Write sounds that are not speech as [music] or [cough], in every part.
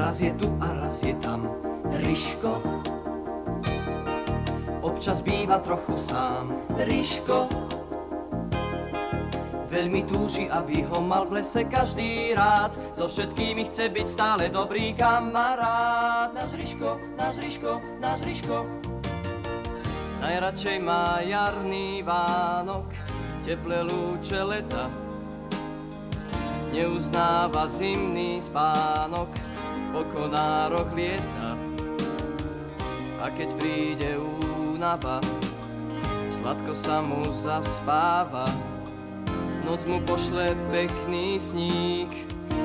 Raz je tu a raz je tam Ryško. Občas býva trochu sám Ryško. Veľmi túži, aby ho mal v lese každý rád. So všetkými chce byť stále dobrý kamarát. Náš Ryško, náš Ryško, náš Ryško. Najradšej má jarný Vánok, teple lúče leta. Neuznáva zimný spánok, po konároch lieta. A keď príde únava, sladko sa mu zaspáva. Noc mu pošle pekný sník,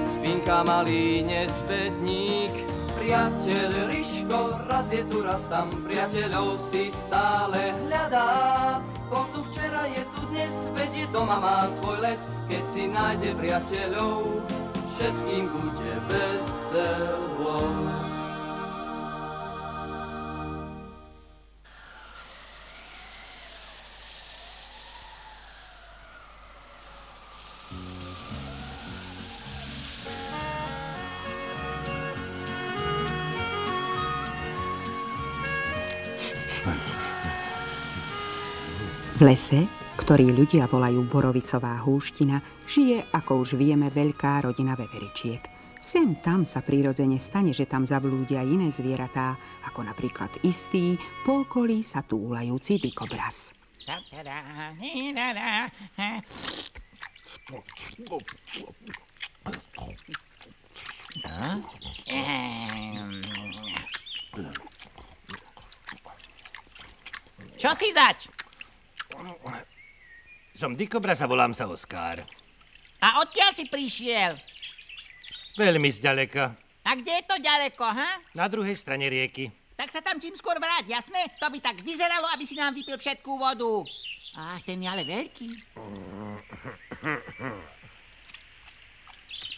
spínka malý nezbedník. Priateľ Ryško, raz je tu, raz tam, priateľov si stále hľadá. Bol tu včera, je tu dnes, vedie doma má svoj les, keď si nájde priateľov, všetkým bude veselo. V lese, ktorý ľudia volajú Borovicová húština, žije, ako už vieme, veľká rodina veveričiek. Sem tam sa prirodzene stane, že tam zablúdia iné zvieratá, ako napríklad istý, po okolí sa túlajúci dikobraz. Čo si zač? Som dikobraz a volám sa Oskár. A odkiaľ si prišiel? Veľmi zďaleka. A kde je to ďaleko, ha? Na druhej strane rieky. Tak sa tam čím skôr vráť, jasné? To by tak vyzeralo, aby si nám vypil všetkú vodu. Ach, ten je ale veľký.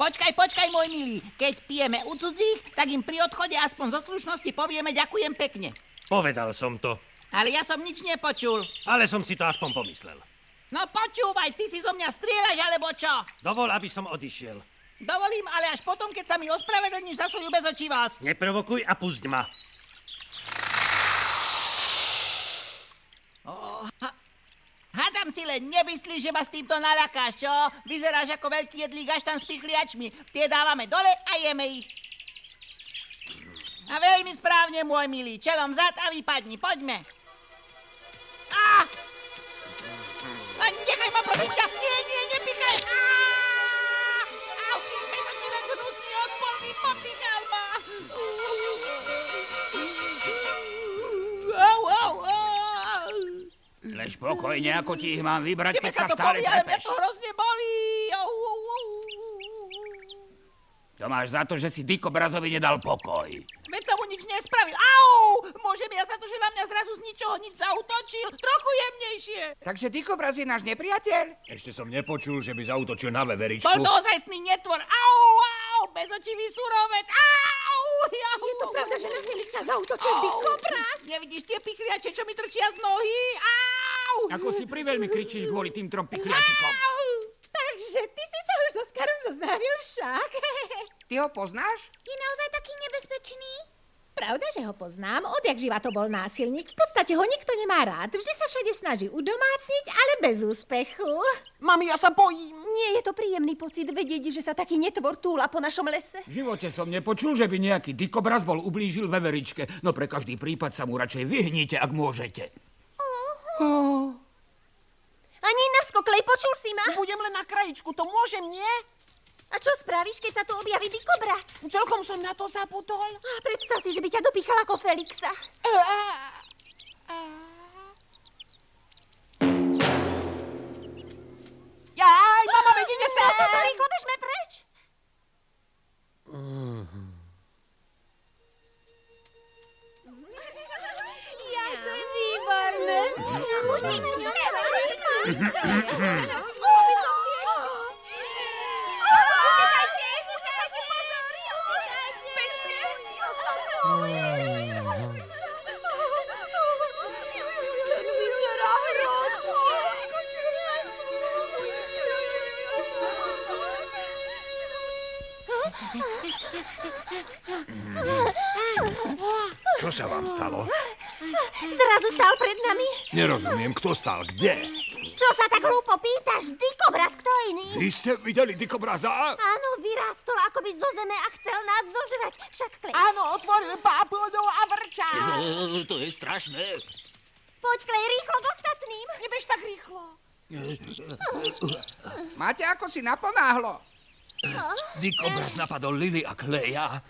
Počkaj, počkaj, môj milý. Keď pijeme u cudzích, tak im pri odchode aspoň zo slušnosti povieme ďakujem pekne. Povedal som to. Ale ja som nič nepočul. Ale som si to aspoň pomyslel. No počúvaj, ty si zo mňa strieľaš, alebo čo? Dovol, aby som odišiel. Dovolím, ale až potom, keď sa mi ospravedlníš za svoju bezočivosť. Neprovokuj a pusť ma. Oh, ha, Hádam si len nemyslíš, že ma s týmto naľakáš, čo? Vyzeráš ako veľký jedlý gaštan s pichliačmi. Tie dávame dole a jeme ich. A veľmi správne, môj milý. Čelom zad a vypadni. Poďme. A nechaj ma, prosím ťa. Nie, nie, nepichaj. Á! Au, ty bezočivec hnusný odporný, popichal ma. Au, au, au. Lež pokojne, ako ti ich mám vybrať, keď sa sa to stále povie, ale mňa trepeš. to hrozne bolí. Au, au, au. To máš za to, že si Dikobrazovi nedal pokoj. Veď som mu nič nespravil. Au! Môžem ja za to, že na mňa zrazu z ničoho nič zautočil? Trochu jemnejšie. Takže Dikobraz je náš nepriateľ? Ešte som nepočul, že by zautočil na veveričku. Bol to ozajstný netvor. Au, au! Bezočivý surovec. Au! Jau. Je to pravda, že na Felixa zautočil Au. dikobraz? Nevidíš tie pichliače, čo mi trčia z nohy? Au! Ako si priveľmi kričíš kvôli tým trom pichliačikom. Takže ty si sa už so Skarom zoznámil však. Ty ho poznáš? Nebezpečný? Pravda, že ho poznám. Odjak živa to bol násilník. V podstate ho nikto nemá rád. Vždy sa všade snaží udomácniť, ale bez úspechu. Mami, ja sa bojím. Nie je to príjemný pocit vedieť, že sa taký netvor túla po našom lese. V živote som nepočul, že by nejaký Dikobraz bol ublížil veveričke, no pre každý prípad sa mu radšej vyhnite, ak môžete. A Ninarsko, Klej, počul si ma? Budem len na krajičku, to môžem, nie? A čo spravíš, keď sa tu objaví dikobraz? Celkom som na to zabudol. A predstav si, že by ťa dopíchal ako Felixa. Jaj, mama, vedine sa! No, toto rýchlo bežme preč. Ja, to je výborné. Chutí. [laughs] Čo sa vám stalo? Zrazu stal pred nami. Nerozumiem, kto stál kde? Čo sa tak hlúpo pýtaš? Dikobraz, kto iný? Vy ste videli dikobraza? Áno, vyrástol akoby zo zeme a chcel nás zožrať. Však klej. Áno, otvoril bábonu a vrčal. To je strašné. Poď, klej, rýchlo k ostatným. Nebež tak rýchlo. Máte ako si naponáhlo. Dikobraz napadol Lily a Kleja.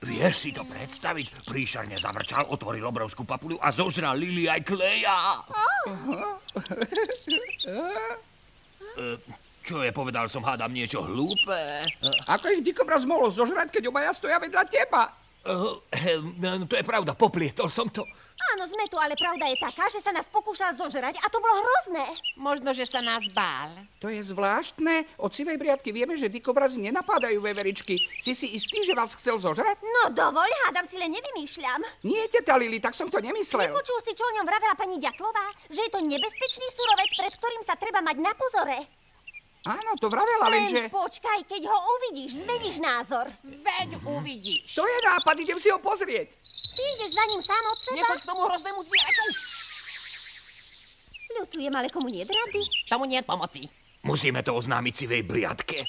Vieš si to predstaviť? Príšerne zavrčal, otvoril obrovskú papuľu a zožral Lily aj Kleja. E, Čo je, povedal som, hádam niečo hlúpe. Ako ich dikobraz mohol zožrať, keď obaja stoja vedľa teba? Eh, eh, To je pravda, poplietol som to. Áno, sme tu, ale pravda je taká, že sa nás pokúšal zožrať a to bolo hrozné. Možno, že sa nás bál. To je zvláštne. Od sivej briadky vieme, že dikobrazy nenapadajú veveričky. Si si istý, že vás chcel zožrať? No dovoľ, hádam si len nevymýšľam. Nie, teta Lili, tak som to nemyslel. Nepočul si, čo o ňom vravela pani Ďatlová? Že je to nebezpečný surovec, pred ktorým sa treba mať na pozore. Áno, to vravela, lenže... Len počkaj, keď ho uvidíš, zmeníš názor. Veď uvidíš. To je nápad, idem si ho pozrieť. Ty ideš za ním sám od seba? Nechoď k tomu hroznému zvieraťu. Ľutujem, ale komu nie rady? Tomu nie pomoci. Musíme to oznámiť sivej briadke.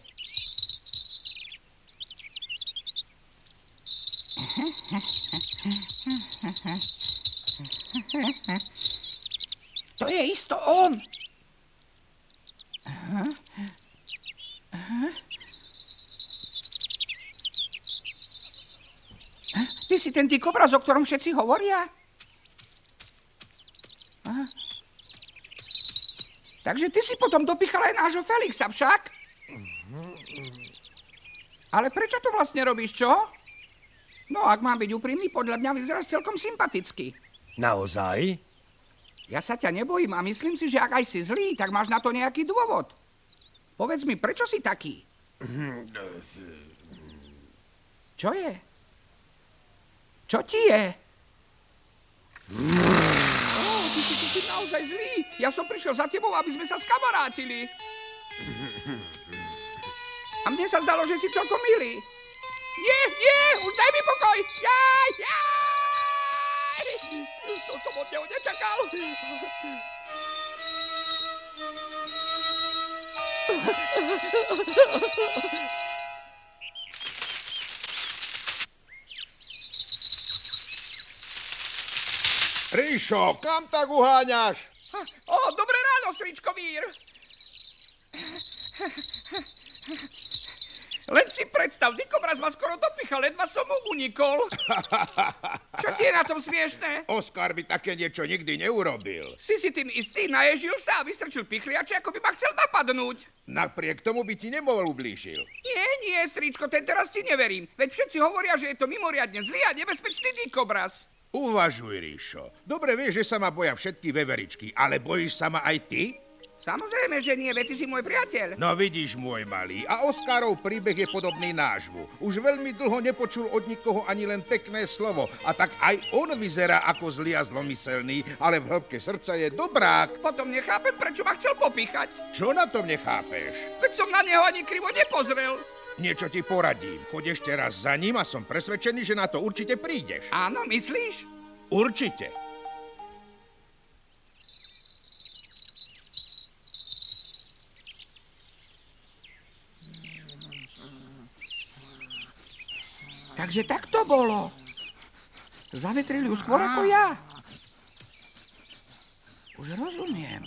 To je isto on. Ty si ten dikobraz, o ktorom všetci hovoria? Aha. Takže ty si potom dopichal aj nášho Felixa však? Ale prečo to vlastne robíš, čo? No, ak mám byť úprimný, podľa mňa vyzeráš celkom sympaticky. Naozaj? Ja sa ťa nebojím a myslím si, že ak aj si zlý, tak máš na to nejaký dôvod. Povedz mi, prečo si taký? Čo je? Čo ti je? Ó, ty si tuším naozaj zlý. Ja som prišiel za tebou, aby sme sa skamarátili. A mne sa zdalo, že si celkom milý. Nie, nie, už daj mi pokoj. Jaj, jaj. To som od neho nečakal. Ríšo, kam tak uháňaš? Ó, dobré ráno, stričko Vír. Len si predstav, dikobraz ma skoro dopichal, ledva som mu unikol. Čo ti je na tom smiešné? Oskar by také niečo nikdy neurobil. Si si tým istý, naježil sa a vystrčil pichliače, ako by ma chcel napadnúť. Napriek tomu by ti nebol ublížil. Nie, nie, stričko, ten teraz ti neverím. Veď všetci hovoria, že je to mimoriadne zlý a nebezpečný dikobraz. Uvažuj, Ríšo. Dobre vieš, že sa ma boja všetky veveričky, ale bojíš sa ma aj ty? Samozrejme, že nie, veď ty si môj priateľ. No vidíš, môj malý, a Oskarov príbeh je podobný nášmu. Už veľmi dlho nepočul od nikoho ani len pekné slovo, a tak aj on vyzerá ako zlý a zlomyselný, ale v hĺbke srdca je dobrák. Potom nechápem, prečo ma chcel popíchať. Čo na tom nechápeš? Veď som na neho ani krivo nepozrel. Niečo ti poradím. Choď ešte raz za ním a som presvedčený, že na to určite prídeš. Áno, myslíš? Určite. Takže tak to bolo. Zavetrili ju skôr ako ja. Už rozumiem.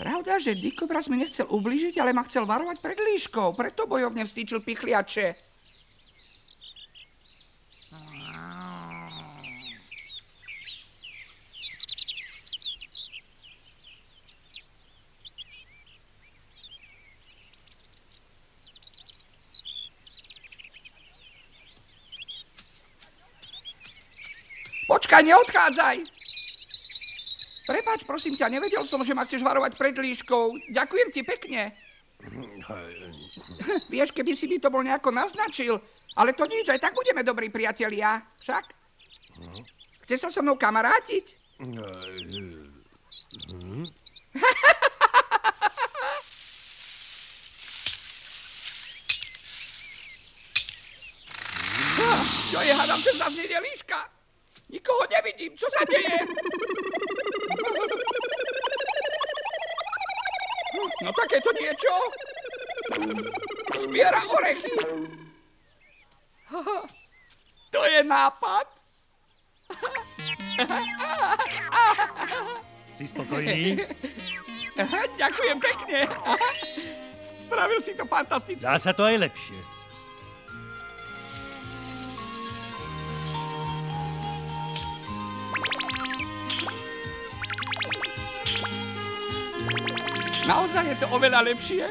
Pravda, že dikobraz mi nechcel ublížiť, ale ma chcel varovať pred líškou. Preto bojovne vstýčil pichliače. Počkaj, neodchádzaj! Prepáč, prosím ťa, nevedel som, že ma chceš varovať pred líškou. Ďakujem ti pekne. [laughs] Vieš, keby si mi to bol nejako naznačil, ale to nič, aj tak budeme dobrí priatelia, však? Chce sa so mnou kamarátiť? [laughs] [laughs] Hádam sem nejde líška. Nikoho nevidím, čo sa deje? No takéto niečo. Zbiera orechy. To je nápad. Si spokojný? Ďakujem pekne. Spravil si to fantasticky. Dá sa to aj lepšie. Naozaj je to oveľa lepšie?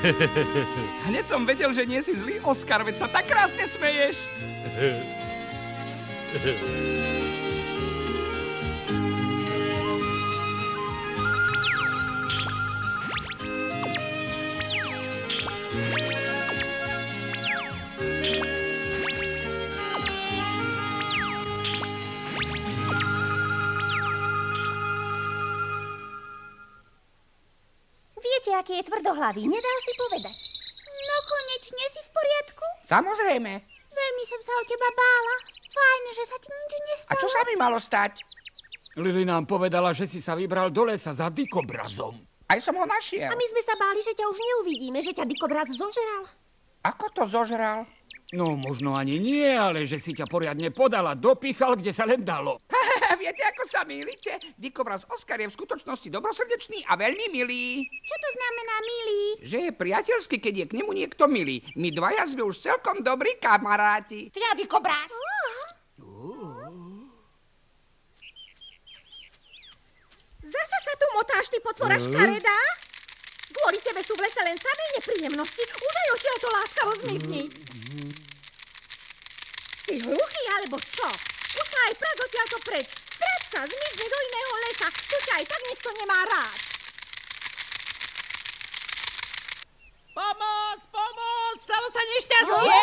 [laughs] Hneď som vedel, že nie si zlý, Oskar, veď sa tak krásne smeješ. [laughs] je tvrdohlavý, nedá si povedať. No konečne si v poriadku? Samozrejme. Veľmi som sa o teba bála. Fajn, že sa ti nič nestalo. A čo sa mi malo stať? Lily nám povedala, že si sa vybral do lesa za dikobrazom. Aj som ho našiel. A my sme sa báli, že ťa už neuvidíme, že ťa dikobraz zožeral. Ako to zožral? No, možno ani nie, ale že si ťa poriadne podala, dopichal, kde sa len dalo. Viete, ako sa mýlite? Dikobraz Oskar je v skutočnosti dobrosrdečný a veľmi milý. Čo to znamená, milý? Že je priateľský, keď je k nemu niekto milý. My dvaja sme už celkom dobrí kamaráti. Ty a dikobraz. Zasa sa tu motáš, ty potvora škaredá? Kvôli tebe sú v lese len samé nepríjemnosti. Už aj odtiaľ to láskavo zmizni. Si hluchý, alebo čo? Už sa aj prad odtiaľto preč. Strať sa, zmizni do iného lesa. Tu ťa aj tak nikto nemá rád. Pomoc, pomoc, stalo sa nešťastie.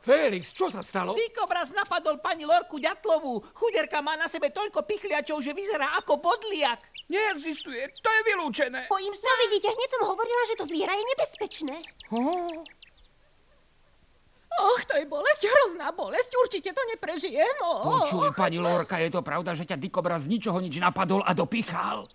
Felix, čo sa stalo? Dikobraz napadol pani Lorku Ďatlovú. Chuderka má na sebe toľko pichliačov, že vyzerá ako bodliak. Neexistuje, to je vylúčené. Bojím sa. No vidíte, hneď som hovorila, že to zviera je nebezpečné. Och, to je bolesť, hrozná bolesť. Určite to neprežijem. Oh. Počuj, pani Lorka, je to pravda, že ťa dikobraz z ničoho nič napadol a dopichal?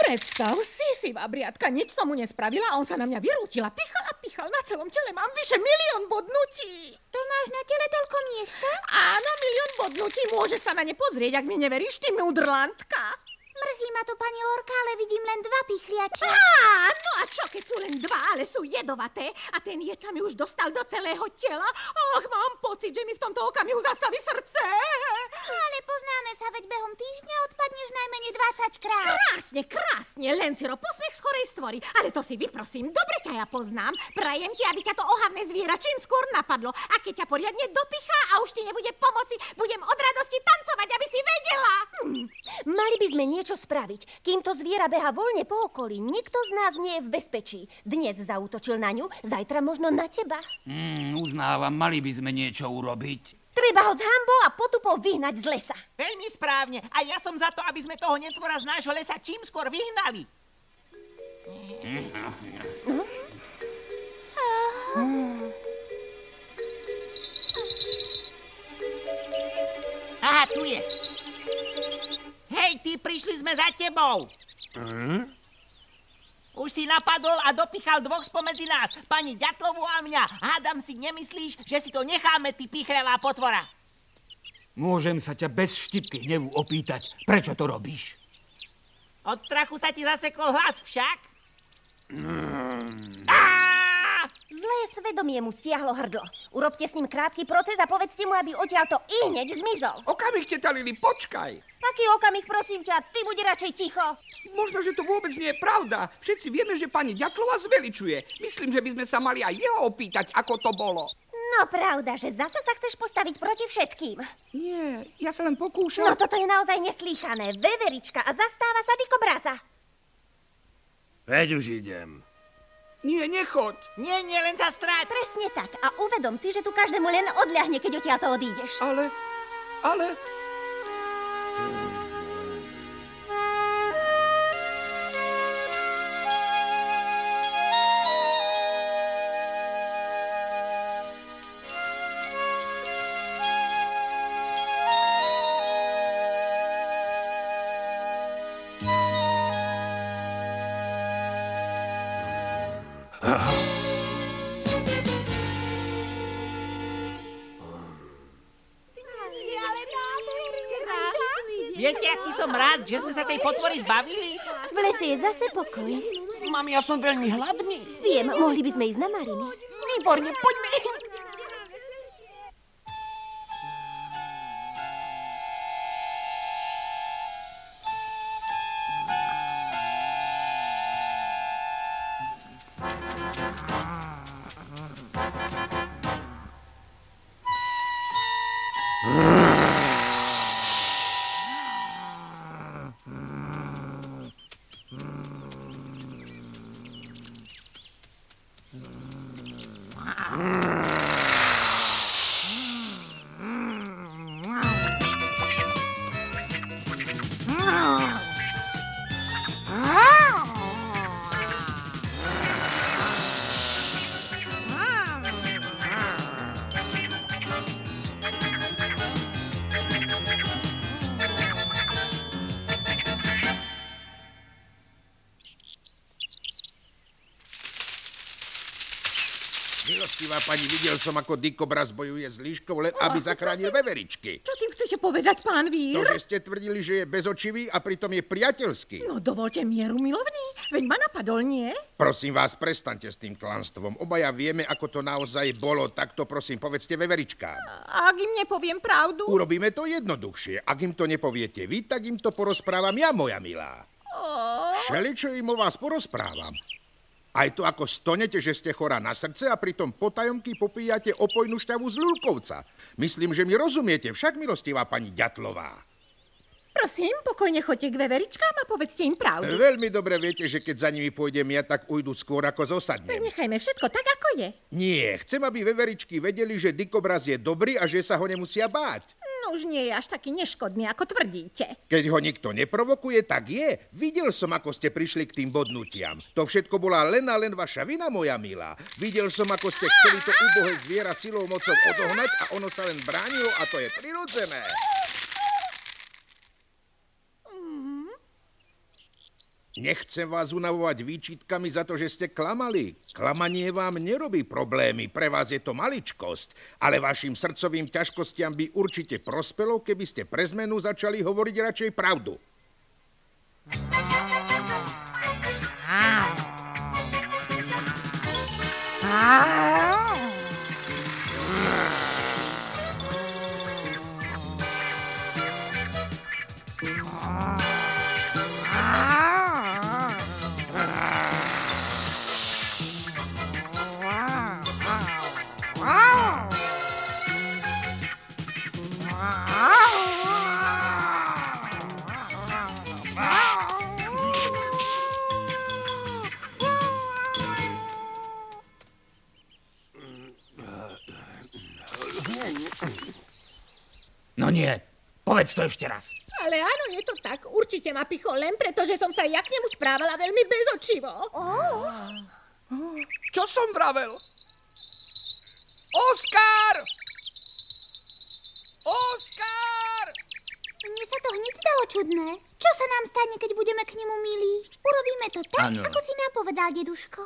Predstav si, si vabriatka, nič som mu nespravila a on sa na mňa vyrútila. Pichal a pichal, na celom tele mám vyše milión bodnutí. To máš na tele toľko miesta? Áno, milión bodnutí, môžeš sa na ne pozrieť, ak mi neveríš, ty mudrlantka. Mrzí ma to, pani Lorka, ale vidím len dva pichliače. Á, no a čo, keď sú len dva, ale sú jedovaté a ten jed sa mi už dostal do celého tela? Och, mám pocit, že mi v tomto okamihu zastaví srdce. Ale poznáme sa, veď behom týždňa odpadneš najmenej 20 krát. Krásne, krásne, len si ro posmech z chorej stvory. Ale to si vyprosím, dobre ťa ja poznám. Prajem ti, aby ťa to ohavné zviera čím skôr napadlo. A keď ťa poriadne dopichá a už ti nebude pomoci, budem od radosti tancovať, aby si vedela. Hm. Mali by sme niečo spraviť. Kým to zviera beha voľne po okolí, nikto z nás nie je v bezpečí. Dnes zautočil na ňu, zajtra možno na teba. Mm, uznávam, mali by sme niečo urobiť. Treba ho s hambou a potupou vyhnať z lesa. Veľmi správne. A ja som za to, aby sme toho netvora z nášho lesa čím skôr vyhnali. Aha, tu je. Hej, ty, prišli sme za tebou. Už si napadol a dopichal dvoch spomedzi nás, pani Ďatlovu a mňa. Hádam si, nemyslíš, že si to necháme, ty pichlevá potvora? Môžem sa ťa bez štipky hnevu opýtať, prečo to robíš? Od strachu sa ti zasekol hlas však? Zlé svedomie mu stiahlo hrdlo. Urobte s ním krátky proces a povedzte mu, aby odtiaľto i hneď zmizol. Okamih, teta Lili, počkaj. Aký okamih, prosím ťa, ty buď radšej ticho. Možno, že to vôbec nie je pravda. Všetci vieme, že pani Ďatlova zveličuje. Myslím, že by sme sa mali aj jeho opýtať, ako to bolo. No pravda, že zasa sa chceš postaviť proti všetkým. Nie, ja sa len pokúšam. No toto je naozaj neslýchané. Veverička a zastáva sa dikobraza. Veď už idem. Nie, nechoď. Nie, nie, len sa stráť. Presne tak. A uvedom si, že tu každému len odľahne, keď odtiaľto odídeš. Ale, ale... rád, že sme sa tej potvory zbavili? V lese je zase pokoj. Mami, ja som veľmi hladný. Viem, mohli by sme ísť na maliny. Výborne, poďme. Milostivá pani, videl som, ako Dikobraz bojuje s líškou, len aby zachránil veveričky. Čo tým chcete povedať, pán Vír? To, že ste tvrdili, že je bezočivý a pritom je priateľský. No dovolte mieru milovný, veď ma napadol, nie? Prosím vás, prestaňte s tým klamstvom. Obaja vieme, ako to naozaj bolo, tak to prosím povedzte veveričkám. A ak im nepoviem pravdu? Urobíme to jednoduchšie. Ak im to nepoviete vy, tak im to porozprávam ja, moja milá. Všeličo im o vás porozprávam. Aj to, ako stonete, že ste chorá na srdce a pritom potajomky popíjate opojnú šťavu z Lulkovca. Myslím, že mi rozumiete, však milostivá pani Ďatlová. Prosím, pokojne choďte k veveričkám a povedzte im pravdu. Veľmi dobre viete, že keď za nimi pôjdem ja, tak ujdu skôr, ako zosadnem. Nechajme všetko tak, ako je. Nie, chcem, aby veveričky vedeli, že Dikobraz je dobrý a že sa ho nemusia báť. No už nie je až taký neškodný, ako tvrdíte. Keď ho nikto neprovokuje, tak je. Videl som, ako ste prišli k tým bodnutiam. To všetko bola len a len vaša vina, moja milá. Videl som, ako ste chceli to úbohé zviera silou mocou odohnať a ono sa len bránilo a to je prirodzené. Nechcem vás unavovať výčitkami za to, že ste klamali. Klamanie vám nerobí problémy, pre vás je to maličkosť, ale vašim srdcovým ťažkostiam by určite prospelo, keby ste pre zmenu začali hovoriť radšej pravdu. No nie, povedz to ešte raz. Ale áno, je to tak. Určite ma pichol len preto, že som sa ja k nemu správala veľmi bezočivo. Oh. Čo som vravel? Oskar! Oskar! Mne sa to hneď zdalo čudné. Čo sa nám stane, keď budeme k nemu milí? Urobíme to tak, Áno. ako si nám povedal, deduško.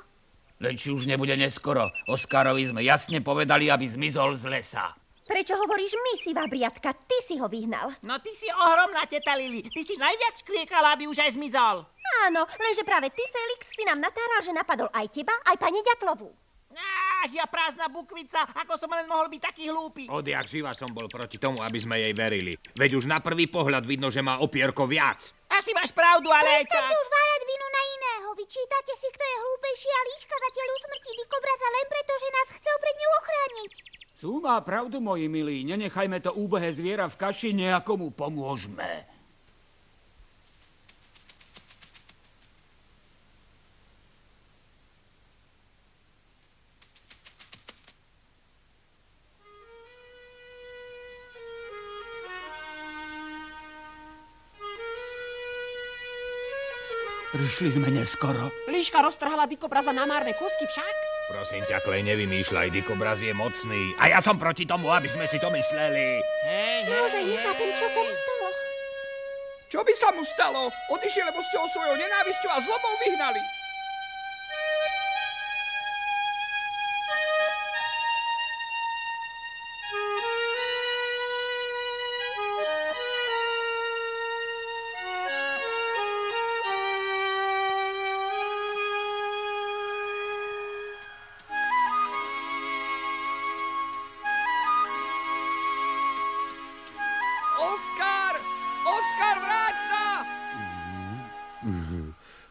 Len či už nebude neskoro. Oskarovi sme jasne povedali, aby zmizol z lesa. Prečo hovoríš my, sivá briatka? Ty si ho vyhnal. No ty si ohromná, teta Lili. Ty si najviac kriekala, aby už aj zmizol. Áno, lenže práve ty, Felix, si nám natáral, že napadol aj teba, aj pani Ďatlovú. Ach, ja prázdna bukvica, ako som len mohol byť taký hlúpy. Odjak živa som bol proti tomu, aby sme jej verili. Veď už na prvý pohľad vidno, že má opierko viac. Asi máš pravdu, ale aj tak. Už váľať vinu na iného. Vyčítate si, kto je hlúpejší a líška zatiaľ usmrtí dikobraza len preto, že nás chcel pred ňou ochrániť. Sú má pravdu, moji milí. Nenechajme to úbohé zviera v kaši, nejakomu pomôžme. Prišli sme neskoro. Líška roztrhala dikobraza na márne kúsky však. Prosím ťa, Klej, nevymýšľaj, dikobraz je mocný. A ja som proti tomu, aby sme si to mysleli. Hej, hej, Naozaj nechápem, čo sa mu stalo. Čo by sa mu stalo? Odišiel, lebo ste ho svojou nenávisťou a zlobou vyhnali.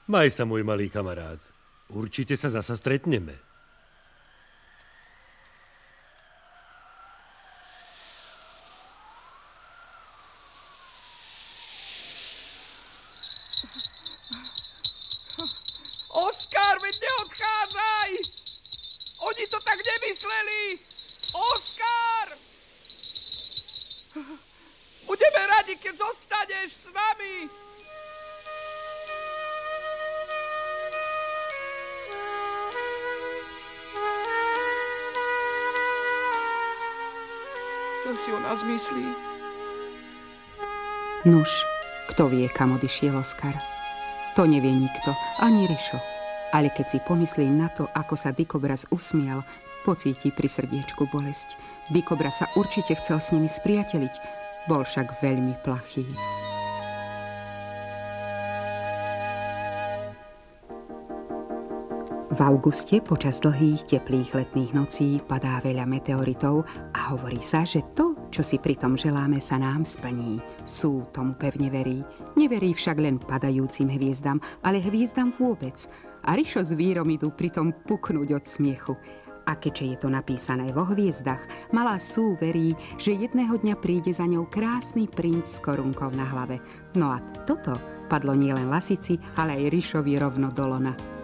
Maj sa, môj malý kamarát. Určite sa zasa stretneme. Nuž, kto vie, kam odišiel Oskar? To nevie nikto, ani Rišo. Ale keď si pomyslím na to, ako sa Dikobraz usmial, pocíti pri srdiečku bolesť. Dikobraz sa určite chcel s nimi spriateliť, bol však veľmi plachý. V auguste počas dlhých, teplých letných nocí padá veľa meteoritov a hovorí sa, že to, čo si pritom želáme, sa nám splní. Sú tomu pevne verí. Neverí však len padajúcim hviezdam, ale hviezdam vôbec. A Rišo s Vírom idú pritom puknúť od smiechu. A keďže je to napísané vo hviezdach, malá Sú verí, že jedného dňa príde za ňou krásny princ s korunkou na hlave. No a toto padlo nielen Lasici, ale aj Rišovi rovno do lona.